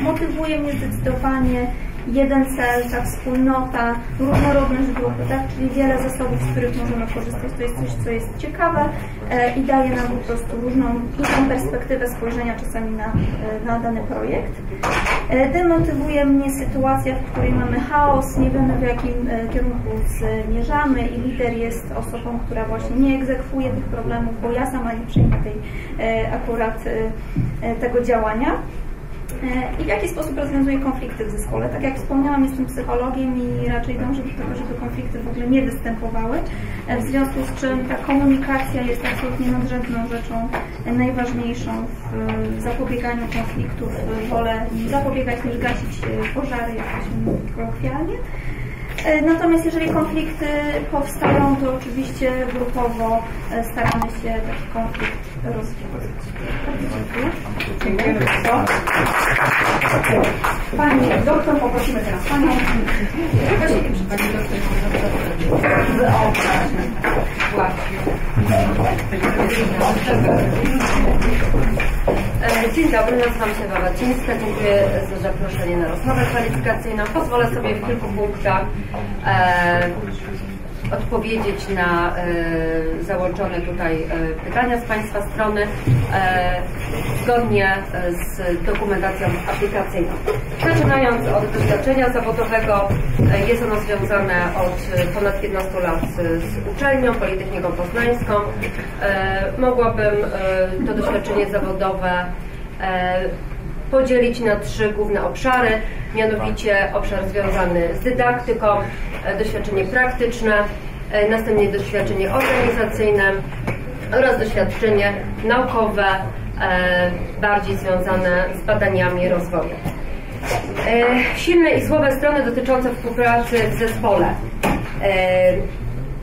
Motywuje mnie zdecydowanie jeden cel, ta wspólnota, różnorodność grupy, tak? czyli wiele zasobów, z których możemy korzystać. To jest coś, co jest ciekawe e, i daje nam po prostu różną inną perspektywę spojrzenia czasami na, e, na dany projekt. E, Demotywuje mnie sytuacja, w której mamy chaos, nie wiemy w jakim kierunku zmierzamy i lider jest osobą, która właśnie nie egzekwuje tych problemów, bo ja sama nie przyjmę tej akurat tego działania. E, I w jaki sposób rozwiązuje konflikty w zespole? Tak jak wspomniałam, jestem psychologiem i raczej dążę do tego, żeby konflikty w ogóle nie występowały. E, W związku z czym ta komunikacja jest absolutnie nadrzędną rzeczą, e, najważniejszą w zapobieganiu konfliktów. Wolę zapobiegać niż gasić pożary, jak to się mówi kolokwialnie. E, Natomiast jeżeli konflikty powstają, to oczywiście grupowo e, staramy się taki konflikt rozwiązać. Bardzo dziękuję. Bardzo. Pani doktor, poprosimy teraz Panią. Pani doktor. Dzień dobry, nazywam się Baba Cińska. Dziękuję za zaproszenie na rozmowę kwalifikacyjną. Pozwolę sobie w kilku punktach e, odpowiedzieć na e, załączone tutaj e, pytania z Państwa strony e, zgodnie e, z dokumentacją aplikacyjną. Zaczynając od doświadczenia zawodowego, e, jest ono związane od ponad 15 lat z, z uczelnią, Politechniką Poznańską. E, mogłabym to doświadczenie zawodowe podzielić na trzy główne obszary, mianowicie obszar związany z dydaktyką, e, doświadczenie praktyczne, e, następnie doświadczenie organizacyjne oraz doświadczenie naukowe, e, bardziej związane z badaniami rozwoju. Silne i słabe strony dotyczące współpracy w zespole.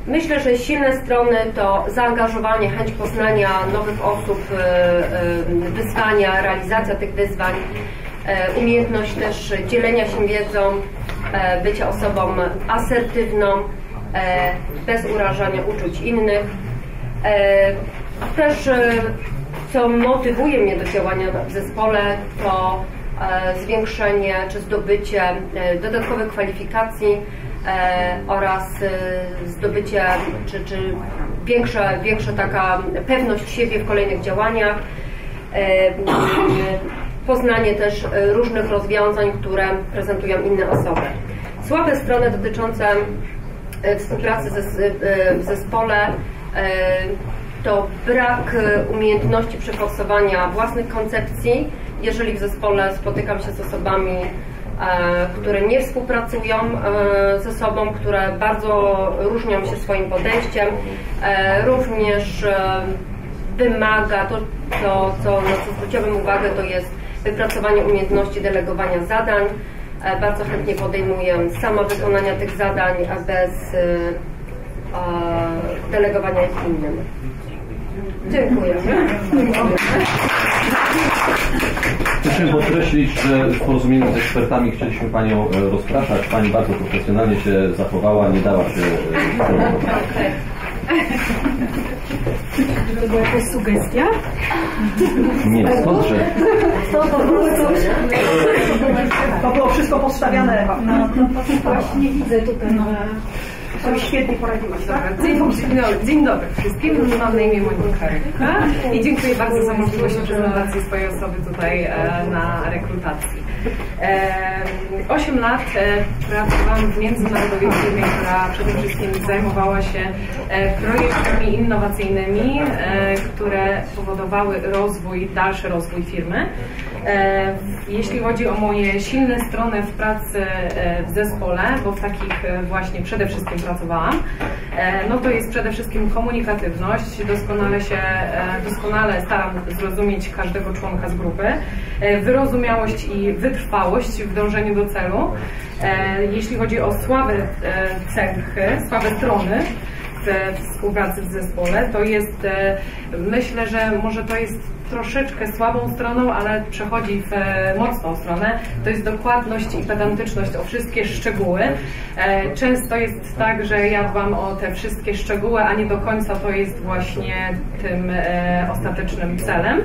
Myślę, że silne strony to zaangażowanie, chęć poznania nowych osób, e, e, wyzwania, realizacja tych wyzwań, e, umiejętność też dzielenia się wiedzą, bycia osobą asertywną, bez urażania uczuć innych. Też co motywuje mnie do działania w zespole to zwiększenie czy zdobycie dodatkowych kwalifikacji oraz e, zdobycie czy, czy większa, większa taka pewność siebie w kolejnych działaniach. E, poznanie też e, różnych rozwiązań, które prezentują inne osoby. Słabe strony dotyczące e, współpracy w zespole to brak umiejętności przeforsowania własnych koncepcji. Jeżeli w zespole spotykam się z osobami, które nie współpracują ze sobą, które bardzo różnią się swoim podejściem, również wymaga, to, to co, na co zwróciłabym uwagę, to jest wypracowanie umiejętności delegowania zadań. E, bardzo chętnie podejmuję sama wykonania tych zadań bez e, delegowania ich innym. Dziękuję. Chcę podkreślić, że w porozumieniu z ekspertami chcieliśmy Panią e, rozpraszać. Pani bardzo profesjonalnie się zachowała, nie dała się. To była jakaś sugestia? Nie, skądże? To, to, było coś, to było wszystko postawiane na... No, właśnie widzę tutaj. Sobie świetnie poradziłaś, tak? Dzień, no, dzień dobry wszystkim. Mam na imię Monika Rybka i dziękuję bardzo za możliwość prezentacji swojej osoby tutaj e, na rekrutacji. Osiem lat e, pracowałam w międzynarodowej firmie, która przede wszystkim zajmowała się e, projektami innowacyjnymi, e, które powodowały rozwój, dalszy rozwój firmy. Jeśli chodzi o moje silne strony w pracy w zespole, bo w takich właśnie przede wszystkim pracowałam, no to jest przede wszystkim komunikatywność. Doskonale się, doskonale staram zrozumieć każdego członka z grupy. Wyrozumiałość i wytrwałość w dążeniu do celu. E, jeśli chodzi o słabe e, cechy, słabe strony współpracy w zespole, to jest, e, myślę, że może to jest troszeczkę słabą stroną, ale przechodzi w mocną stronę, to jest dokładność i pedantyczność o wszystkie szczegóły. Często jest tak, że ja dbam o te wszystkie szczegóły, a nie do końca to jest właśnie tym ostatecznym celem.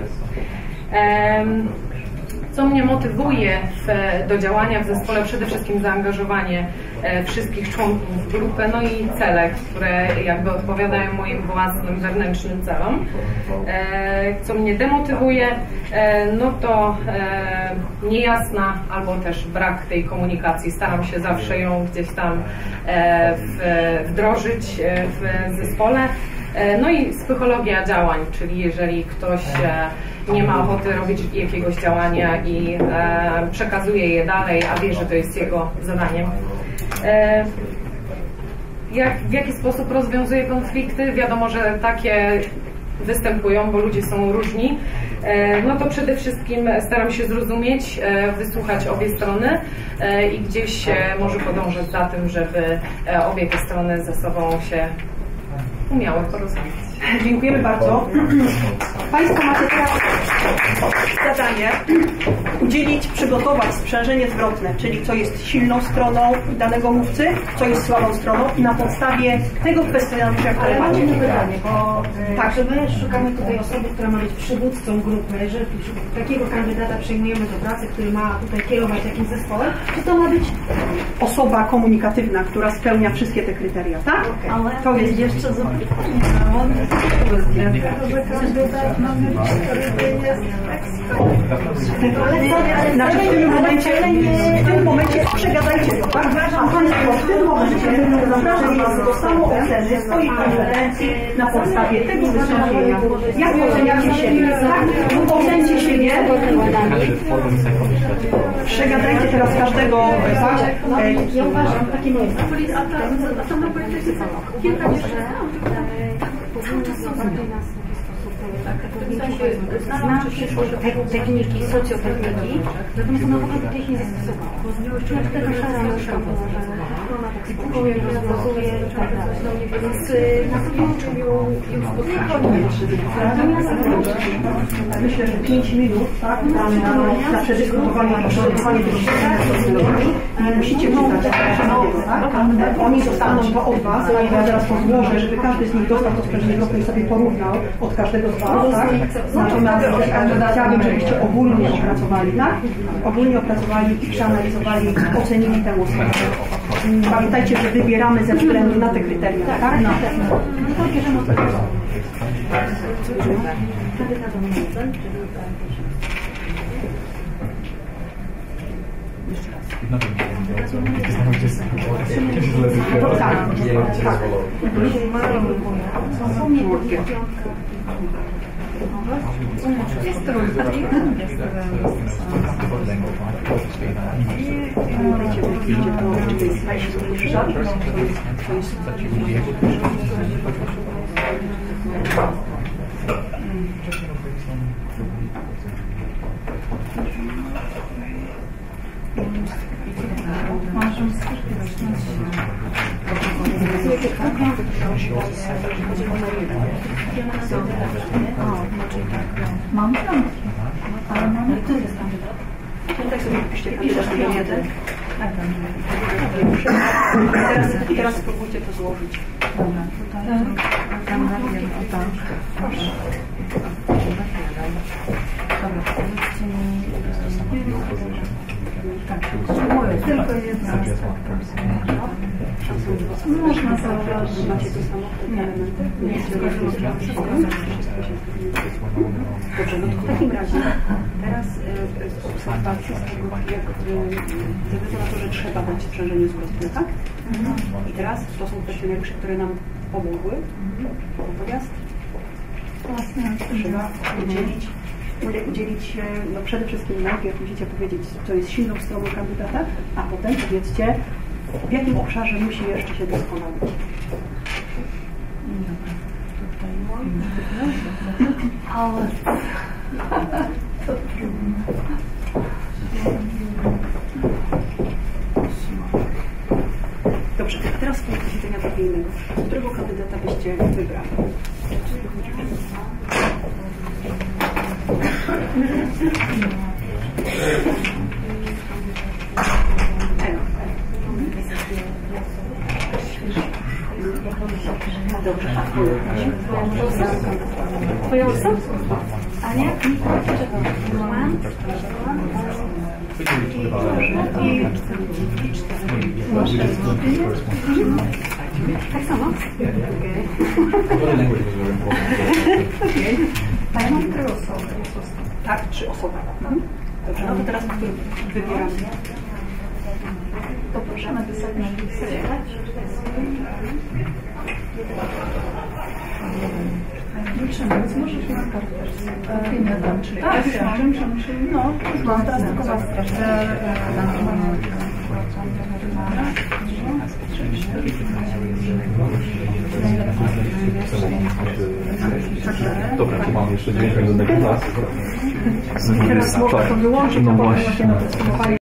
Co mnie motywuje w, do działania w zespole? Przede wszystkim zaangażowanie e, wszystkich członków w grupę, no i cele, które jakby odpowiadają moim własnym wewnętrznym celom. E, co mnie demotywuje, e, no to niejasna albo też brak tej komunikacji. Staram się zawsze ją gdzieś tam wdrożyć w zespole. No i psychologia działań, czyli jeżeli ktoś nie ma ochoty robić jakiegoś działania i e, przekazuje je dalej, a wie, że to jest jego zadaniem. E, jak, w jaki sposób rozwiązuje konflikty? Wiadomo, że takie występują, bo ludzie są różni. E, no to przede wszystkim staram się zrozumieć, e, wysłuchać obie strony e, i gdzieś może podążać za tym, żeby obie te strony ze sobą się umiały porozumieć. Dziękujemy bardzo. Państwo macie teraz zadanie udzielić, przygotować sprzężenie zwrotne, czyli co jest silną stroną danego mówcy, co jest słabą stroną i na podstawie tego kwestionariusza, które macie. Ale pytanie, bo e, tak. że my szukamy tutaj osoby, która ma być przywódcą grupy, że takiego kandydata przyjmujemy do pracy, który ma tutaj kierować takim zespołem, czy to ma być osoba komunikatywna, która spełnia wszystkie te kryteria, tak? Okay. Ale to jest jeszcze zapytanie. Znaczy w tym momencie, w tym momencie przegadajcie to, tak? Państwo w tym momencie zapraszam do samooceny swojej kompetencji na podstawie tego wystąpienia. Jak oceniacie siebie? Tak? Ocencie siebie. Przegadajcie teraz każdego, tak? Ja uważam, takie miejsce. A w jakiś sposób znać wszystkie techniki, socjotechniki, natomiast ona w ogóle tych nie zastosowała. Na przykład taka szara była, tak i tak dalej. Więc na pewno ją Natomiast myślę, że 5 minut tak, na, na przedyskutowanie i przygotowanie do nie musicie czytać tak? Oni dostaną to od Was, a ja teraz pozwolę, żeby każdy z nich dostał to sprzężenie i sobie porównał od każdego z Was, tak? Natomiast chciałabym, żebyście ogólnie opracowali, tak? Ogólnie opracowali i przeanalizowali, ocenili tę osobę. Pamiętajcie, że wybieramy ze względu na te kryteria, tak? tak? No. No. Tak. Tak to bierzemy od Mam tam, ale mamy tu jest. Tutaj sobie piszcie kandydat numer jeden. Teraz, teraz spróbujcie to złożyć. Dobra, tutaj. Tam na wiem, o tam. Proszę. Dobra, powiedzcie mi... Tak, tylko jedna. Można zauważyć. Macie to samo elementy? Nie, wszystko Dobrze, no to w takim razie teraz y, z obserwacji z tego, jak względu na to, że trzeba dać sprzężenie zwrotne, tak? I teraz to są kwestionariusze, które nam pomogły. Natomiast trzeba udzielić, udzielić e, no przede wszystkim najpierw musicie powiedzieć, co jest silną stroną kandydata, a potem powiedzcie, w jakim obszarze musi jeszcze się doskonalić. Dobrze, teraz z punktu widzenia partyjnego. Którego kandydata byście wybrali? Dobrze, a Twoja osoba? A nie? Mam. Tak samo? Okej. A ja mam trzy osoby. Tak, trzy osoby. Mhm. Dobrze, no to teraz który wybieramy? To proszę napisać na. Liczymy, więc możesz na kartę. Nie dam, czyli tak, no, mam teraz tylko was Dobra, tu mam jeszcze 9 minut do to wyłączyć, a potem właśnie